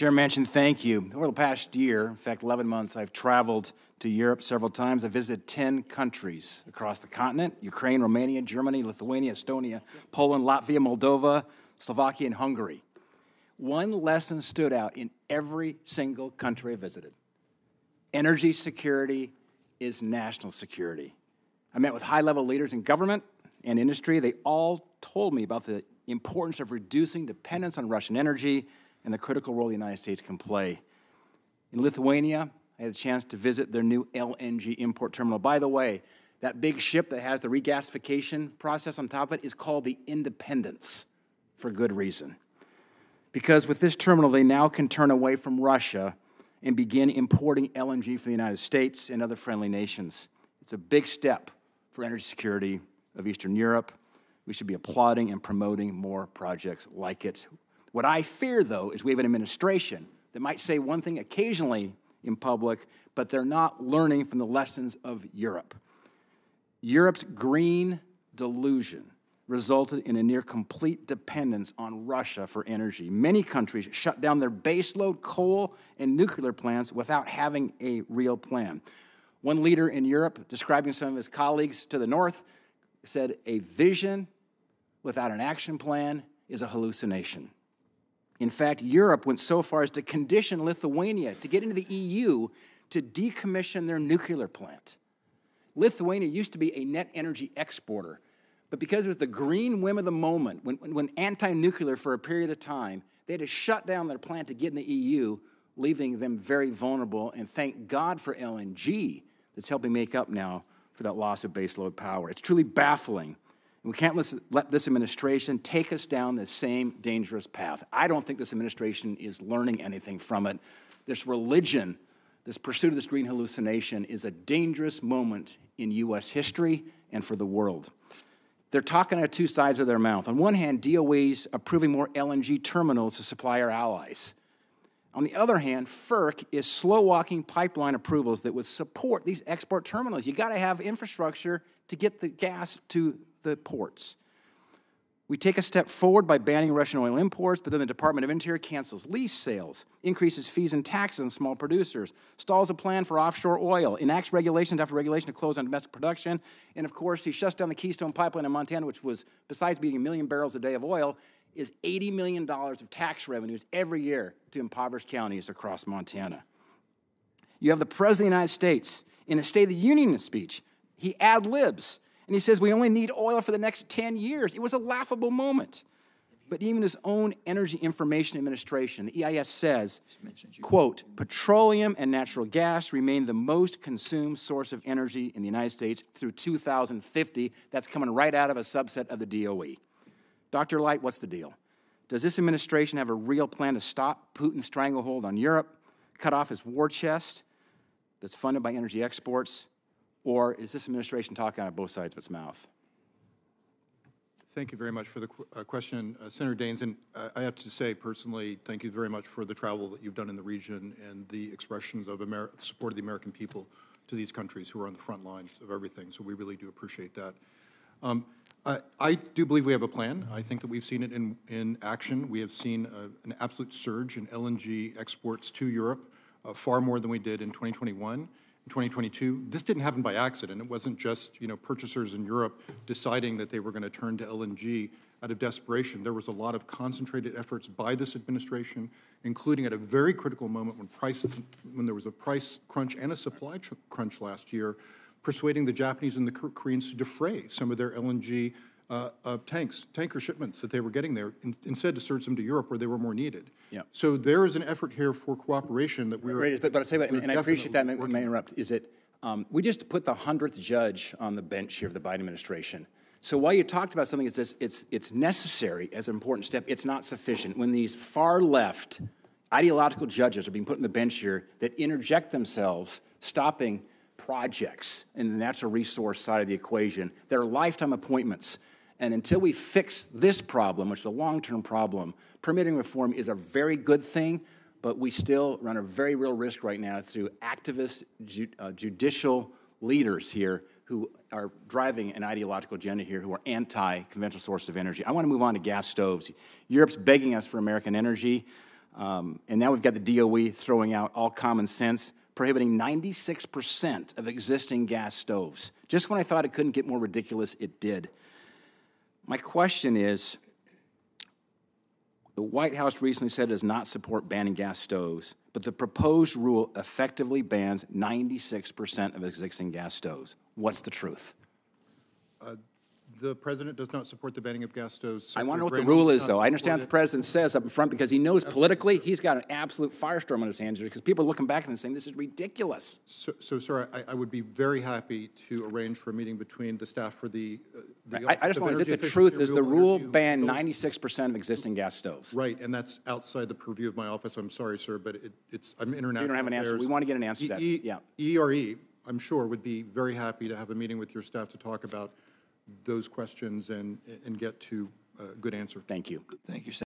Chair Manchin, thank you. Over the past year, in fact, 11 months, I've traveled to Europe several times. I've visited 10 countries across the continent Ukraine, Romania, Germany, Lithuania, Estonia, Poland, Latvia, Moldova, Slovakia, and Hungary. One lesson stood out in every single country I visited energy security is national security. I met with high level leaders in government and industry. They all told me about the importance of reducing dependence on Russian energy and the critical role the United States can play. In Lithuania, I had a chance to visit their new LNG import terminal. By the way, that big ship that has the regasification process on top of it is called the Independence for good reason. Because with this terminal, they now can turn away from Russia and begin importing LNG from the United States and other friendly nations. It's a big step for energy security of Eastern Europe. We should be applauding and promoting more projects like it. What I fear, though, is we have an administration that might say one thing occasionally in public, but they're not learning from the lessons of Europe. Europe's green delusion resulted in a near complete dependence on Russia for energy. Many countries shut down their baseload coal and nuclear plants without having a real plan. One leader in Europe, describing some of his colleagues to the north, said, A vision without an action plan is a hallucination. In fact, Europe went so far as to condition Lithuania to get into the EU to decommission their nuclear plant. Lithuania used to be a net energy exporter, but because it was the green whim of the moment, when, when anti nuclear for a period of time, they had to shut down their plant to get in the EU, leaving them very vulnerable. And thank God for LNG that's helping make up now for that loss of baseload power. It's truly baffling we can't let this administration take us down the same dangerous path. I don't think this administration is learning anything from it. This religion, this pursuit of this green hallucination, is a dangerous moment in U.S. history and for the world. They're talking out two sides of their mouth. On one hand, DOE's approving more LNG terminals to supply our allies. On the other hand, FERC is slow walking pipeline approvals that would support these export terminals. You got to have infrastructure to get the gas to the ports. We take a step forward by banning Russian oil imports, but then the Department of Interior cancels lease sales, increases fees and taxes on small producers, stalls a plan for offshore oil, enacts regulations after regulation to close on domestic production, and of course, he shuts down the Keystone Pipeline in Montana, which was, besides being a million barrels a day of oil, is $80 million of tax revenues every year to impoverished counties across Montana. You have the President of the United States in a State of the Union speech. He ad libs and he says, We only need oil for the next 10 years. It was a laughable moment. But even his own Energy Information Administration, the EIA says, quote, petroleum and natural gas remain the most consumed source of energy in the United States through 2050. That's coming right out of a subset of the DOE. Dr. Light, what's the deal? Does this administration have a real plan to stop Putin's stranglehold on Europe, cut off his war chest that's funded by energy exports, or is this administration talking out of both sides of its mouth? Thank you very much for the qu uh, question, uh, Senator Daines. And uh, I have to say personally, thank you very much for the travel that you've done in the region and the expressions of Amer support of the American people to these countries who are on the front lines of everything. So we really do appreciate that. Um, I, I, do believe we have a plan. I think that we've seen it in, in action. We have seen uh, an absolute surge in LNG exports to Europe, uh, far more than we did in 2021. 2022. This didn't happen by accident. It wasn't just you know purchasers in Europe deciding that they were going to turn to LNG out of desperation. There was a lot of concentrated efforts by this administration, including at a very critical moment when price when there was a price crunch and a supply crunch last year, persuading the Japanese and the Koreans to defray some of their LNG uh, uh, tanks, tanker shipments that they were getting there, in, instead to surge them to Europe where they were more needed. Yeah. So there is an effort here for cooperation that we're. Right, but, but I'll say, and, and I appreciate that, may interrupt, is it, um, we just put the 100th judge on the bench here of the Biden administration. So while you talked about something that's it's, it's necessary as an important step, it's not sufficient. When these far left ideological judges are being put on the bench here that interject themselves, stopping projects in the natural resource side of the equation, they're lifetime appointments. And until we fix this problem, which is a long term problem, permitting reform is a very good thing, but we still run a very real risk right now through activist ju uh, judicial leaders here who are driving an ideological agenda here who are anti conventional sources of energy. I want to move on to gas stoves. Europe's begging us for American energy. Um, And now we've got the DOE throwing out all common sense, prohibiting 96% of existing gas stoves. Just when I thought it couldn't get more ridiculous, it did. My question is, the White House recently said it does not support banning gas stoves, but the proposed rule effectively bans 96% of existing gas stoves. What's the truth? Uh, The president does not support the banning of gas stoves. I want to know what the rule is, though. I understand what the president says up in front because he knows politically, he's got an absolute firestorm on his hands because people are looking back and saying, this is ridiculous. So, so, sir, I, I would be very happy to arrange for a meeting between the staff for the. uh, the I, I just want to, is it the truth, is the rule Energy ban ninety-six percent of existing gas stoves? Right, and that's outside the purview of my office. I'm sorry, sir, but it, it's, I'm international You don't have an answer. We want to get an answer to that. E- Yeah. EERE, I'm sure, would be very happy to have a meeting with your staff to talk about those questions and, and get to a good answer. Thank you. Thank you,